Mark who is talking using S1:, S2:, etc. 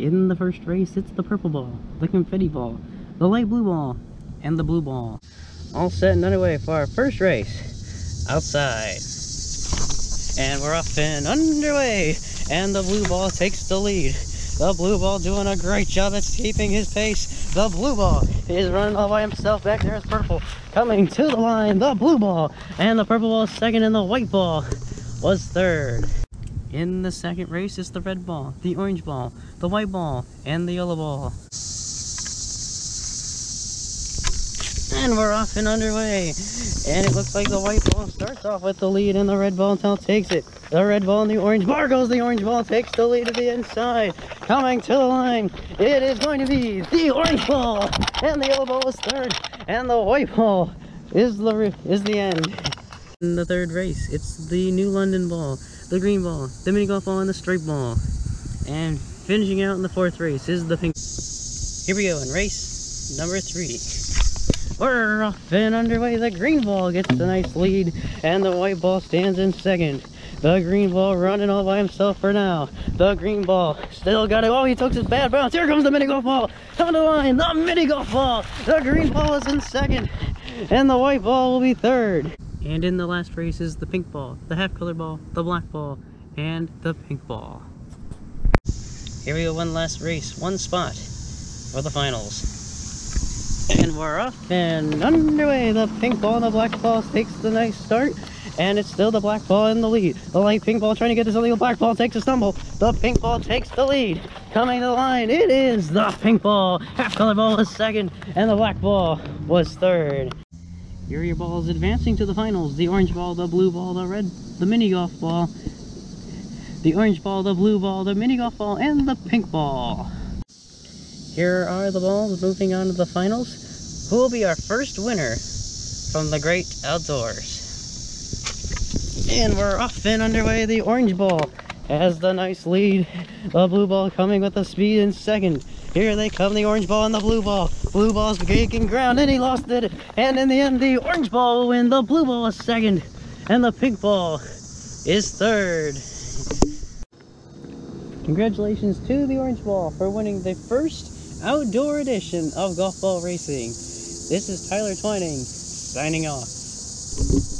S1: In the first race, it's the purple ball, the confetti ball, the light blue ball, and the blue ball. All set and underway for our first race outside. And we're off and underway. And the blue ball takes the lead. The blue ball doing a great job at keeping his pace. The blue ball is running all by himself. Back there is purple. Coming to the line, the blue ball. And the purple ball is second and the white ball was third. In the second race is the red ball, the orange ball, the white ball, and the yellow ball. And we're off and underway. And it looks like the white ball starts off with the lead and the red ball until takes it. The red ball and the orange bar goes. The orange ball takes the lead to the inside. Coming to the line, it is going to be the orange ball. And the yellow ball is third. And the white ball is the, is the end. In the third race, it's the New London ball, the green ball, the mini golf ball, and the straight ball. And finishing out in the fourth race is the pink. Here we go in race number three. We're off and underway. The green ball gets a nice lead, and the white ball stands in second. The green ball running all by himself for now. The green ball still got it. Oh, he took his bad bounce. Here comes the mini golf ball. To the line. The mini golf ball. The green ball is in second, and the white ball will be third. And in the last race is the pink ball, the half color ball, the black ball, and the pink ball. Here we go, one last race, one spot for the finals. And we're off and underway. The pink ball and the black ball takes the nice start. And it's still the black ball in the lead. The light pink ball trying to get this illegal black ball takes a stumble. The pink ball takes the lead. Coming to the line, it is the pink ball. Half color ball was second, and the black ball was third. Here are your balls advancing to the finals. The orange ball, the blue ball, the red, the mini golf ball, the orange ball, the blue ball, the mini golf ball, and the pink ball. Here are the balls moving on to the finals. Who will be our first winner from the great outdoors? And we're off and underway. The orange ball has the nice lead. The blue ball coming with the speed in second. Here they come, the orange ball and the blue ball. Blue ball's gaining ground and he lost it. And in the end, the orange ball will win. The blue ball is second. And the pink ball is third. Congratulations to the orange ball for winning the first outdoor edition of Golf Ball Racing. This is Tyler Twining, signing off.